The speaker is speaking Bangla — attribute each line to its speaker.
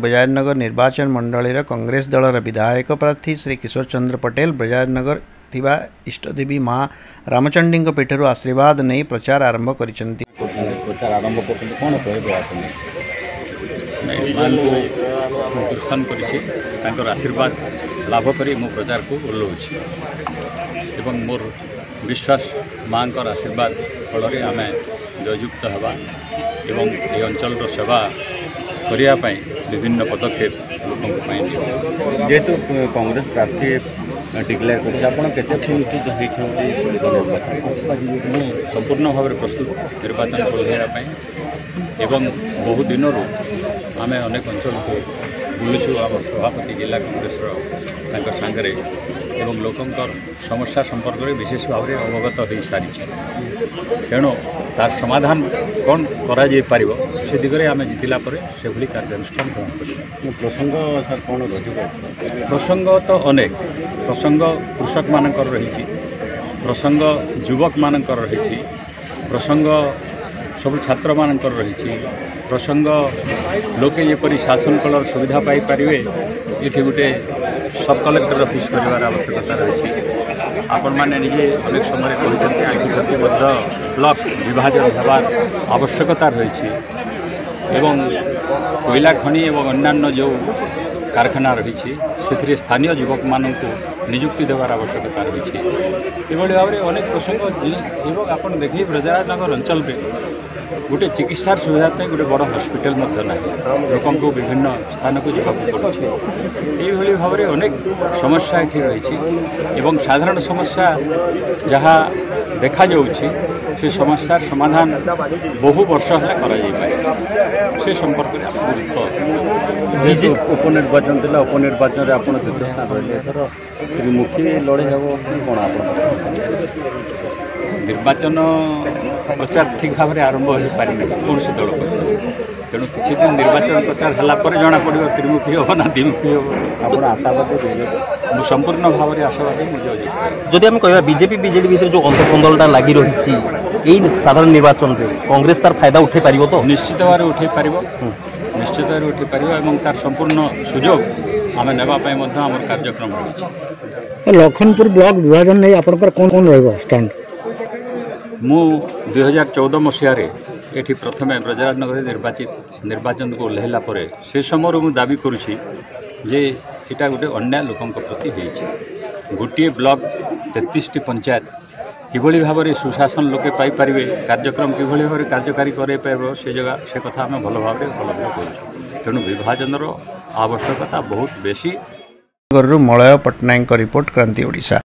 Speaker 1: ब्रजाजनगर निर्वाचन मंडल कंग्रेस दल विधायक प्रार्थी श्री किशोर
Speaker 2: चंद्र पटेल ब्रजाजनगर या इष्टदेवी माँ रामचंडी
Speaker 3: पीठ आशीर्वाद नहीं प्रचार आरंभ कर आशीर्वाद लाभ कर मो प्रचार को ओल्लुँ मोर विश्वास माँ आशीर्वाद फल जयुक्त हवा एवं अंचल सेवा କରିବା ପାଇଁ ବିଭିନ୍ନ ପଦକ୍ଷେପ ଲୋକଙ୍କ ପାଇଁ
Speaker 2: ଯେହେତୁ କଂଗ୍ରେସ ପ୍ରାର୍ଥୀ ଡିକ୍ଲେୟାର କରିଛି ଆପଣ କେତେ କ୍ଷମତା ହେଇଛନ୍ତି
Speaker 3: ମୁଁ ସମ୍ପୂର୍ଣ୍ଣ ଭାବରେ ପ୍ରସ୍ତୁତ ନିର୍ବାଚନ ଲଢ଼େଇବା ପାଇଁ ଏବଂ ବହୁ ଦିନରୁ ଆମେ ଅନେକ ଅଞ୍ଚଳକୁ ବୁଲୁଛୁ ଆମ ସଭାପତି ଜିଲ୍ଲା କଂଗ୍ରେସର ତାଙ୍କ ସାଙ୍ଗରେ ଏବଂ ଲୋକଙ୍କ ସମସ୍ୟା ସମ୍ପର୍କରେ ବିଶେଷ ଭାବରେ ଅବଗତ ହୋଇସାରିଛୁ ତେଣୁ ତାର ସମାଧାନ କ'ଣ କରାଯାଇପାରିବ ସେ ଦିଗରେ ଆମେ ଜିତିଲା ପରେ ସେଭଳି କାର୍ଯ୍ୟାନୁଷ୍ଠାନ ଗ୍ରହଣ କରିବୁ
Speaker 2: ପ୍ରସଙ୍ଗ ସାର୍ କ'ଣ ରହିବ
Speaker 3: ପ୍ରସଙ୍ଗ ତ ଅନେକ ପ୍ରସଙ୍ଗ କୃଷକମାନଙ୍କର ରହିଛି ପ୍ରସଙ୍ଗ ଯୁବକମାନଙ୍କର ରହିଛି ପ୍ରସଙ୍ଗ ସବୁ ଛାତ୍ରମାନଙ୍କର ରହିଛି ପ୍ରସଙ୍ଗ ଲୋକେ ଯେପରି ଶାସନ କଳର ସୁବିଧା ପାଇପାରିବେ ଏଠି ଗୋଟେ ସବ୍ କଲେକ୍ଟର ଅଫିସ୍ କରିବାର ଆବଶ୍ୟକତା ରହିଛି ଆପଣମାନେ ନିଜେ ଅନେକ ସମୟରେ କହିଛନ୍ତି ଆଜି ପ୍ରତି ମଧ୍ୟ ବ୍ଲକ୍ ବିଭାଜନ ହେବାର ଆବଶ୍ୟକତା ରହିଛି ଏବଂ କୋଇଲା ଖଣି ଏବଂ ଅନ୍ୟାନ୍ୟ ଯେଉଁ কারখানা রয়েছে সেখানে স্থানীয় যুবক মানুষ নিযুক্তি দেওয়ার আবশ্যকতা রয়েছে এভাবে ভাবে অনেক প্রসঙ্গ এবং আপনার দেখি ব্রজরাজনগর অঞ্চল গোটে চিকিৎসার সুবিধা পাই গোটে বড় হসপিটাল না লোক বিভিন্ন স্থানক যাওয়া পড়ছে এইভাবে ভাবে অনেক সমস্যা এটি রয়েছে এবং সাধারণ সমস্যা যা দেখা যাচ্ছে সে সমস্যার সমাধান বহু বর্ষ হলে করা যাই সে সম্পর্কে গুরুত্ব
Speaker 2: ଯେହେତୁ ଉପନିର୍ବାଚନ ଥିଲା ଉପନିର୍ବାଚନରେ ଆପଣ ତୃତୀୟ ସ୍ଥାନ ରହିଲେ ଏଥର ତ୍ରିମୁଖୀ ଲଢ଼େଇ ହେବ କି କ'ଣ ଆପଣ
Speaker 3: ନିର୍ବାଚନ ପ୍ରଚାର ଠିକ୍ ଭାବରେ ଆରମ୍ଭ ହୋଇପାରିନାହିଁ କୌଣସି ଦଳ ତେଣୁ କିଛି ଦିନ ନିର୍ବାଚନ ପ୍ରଚାର ହେଲା ପରେ ଜଣାପଡ଼ିବ ତ୍ରିମୁଖୀ ହେବ ନା ଦ୍ୱିମୁଖୀ ହେବ
Speaker 2: ଆପଣ ଆଶାବାଦୀ
Speaker 3: ମୁଁ ସମ୍ପୂର୍ଣ୍ଣ ଭାବରେ ଆଶାବାଦୀ ମୁଁ
Speaker 4: ଯଦି ଆମେ କହିବା ବିଜେପି ବିଜେଡ଼ି ଭିତରେ ଯେଉଁ ଅନ୍ତକନ୍ଦଳଟା ଲାଗି ରହିଛି এই সাধারণ নির্বাচনরে কংগ্রেস তার ফায়দা উঠে পারিব তো
Speaker 3: নিশ্চিত ভাবে উঠে পারিব ନିଶ୍ଚିତ ଭାବରେ ଉଠିପାରିବ ଏବଂ ତାର ସମ୍ପୂର୍ଣ୍ଣ ସୁଯୋଗ ଆମେ ନେବା ପାଇଁ ମଧ୍ୟ ଆମର କାର୍ଯ୍ୟକ୍ରମ ରହିଛି
Speaker 5: ଲଖନପୁର ବ୍ଲକ ବିଭାଜନ ନେଇ ଆପଣଙ୍କର କ'ଣ କ'ଣ ରହିବ ଷ୍ଟାଣ୍ଡ
Speaker 3: ମୁଁ ଦୁଇହଜାର ଚଉଦ ମସିହାରେ ଏଠି ପ୍ରଥମେ ବ୍ରଜରାଜନଗରରେ ନିର୍ବାଚିତ ନିର୍ବାଚନକୁ ଓହ୍ଲାଇଲା ପରେ ସେ ସମୟରୁ ମୁଁ ଦାବି କରୁଛି ଯେ ଏଇଟା ଗୋଟେ ଅନ୍ୟାୟ ଲୋକଙ୍କ ପ୍ରତି ହେଇଛି ଗୋଟିଏ ବ୍ଲକ ତେତିଶଟି ପଞ୍ଚାୟତ কিভাবে ভাবে সুশাসন লোকে পাইপারে কার্যক্রম কিভাবে ভাবে কার্যকারী করে পাব সে জায়গা সে কথা আমি ভালোভাবে উপলব্ধ করছি তেমন বিভাজনের আবশ্যকতা বহুত
Speaker 1: বেশি মলয় পট্টনায়ক রিপোর্ট ক্রান্তি ওড়শা